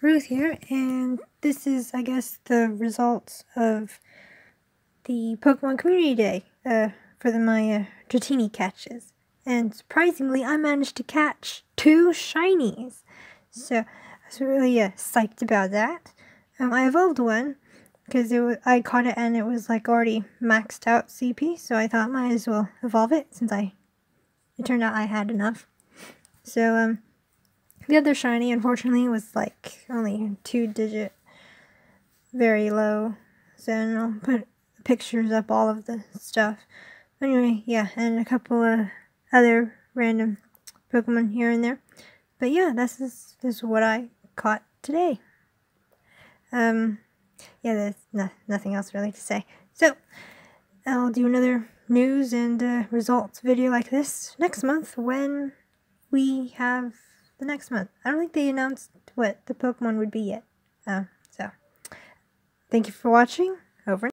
Ruth here, and this is, I guess, the results of the Pokemon Community Day uh, for the, Maya Dratini catches. And surprisingly, I managed to catch two shinies. So I was really uh, psyched about that. Um, I evolved one because I caught it and it was like already maxed out CP, so I thought might as well evolve it since I it turned out I had enough. So um the other shiny, unfortunately, was like only two digit, very low. So I'll put pictures up all of the stuff. Anyway, yeah, and a couple of other random Pokemon here and there. But yeah, this is this is what I caught today. Um, yeah, there's no, nothing else really to say. So I'll do another news and uh, results video like this next month when we have the next month. I don't think they announced what the Pokemon would be yet. Uh, so, thank you for watching. Over.